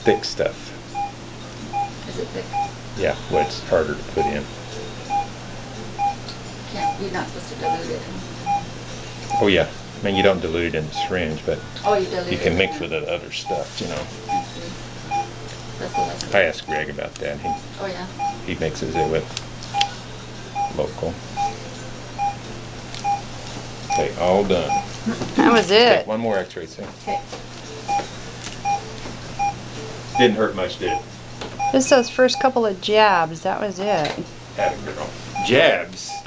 thick stuff. Is it thick? Yeah, well, it's harder to put in. Can't, you're not supposed to dilute it. Oh yeah, I mean you don't dilute it in the syringe, but Oh, you dilute it. you can mix yeah. with the other stuff, you know. I see. That's the lesson. I asked Greg about that. He Oh, yeah. he mixes it with local. Okay, all done. That was it. Take one more X-ray, see? Okay. Didn't hurt much, did it? Just those first couple of jabs, that was it. Had a girl. Jabs.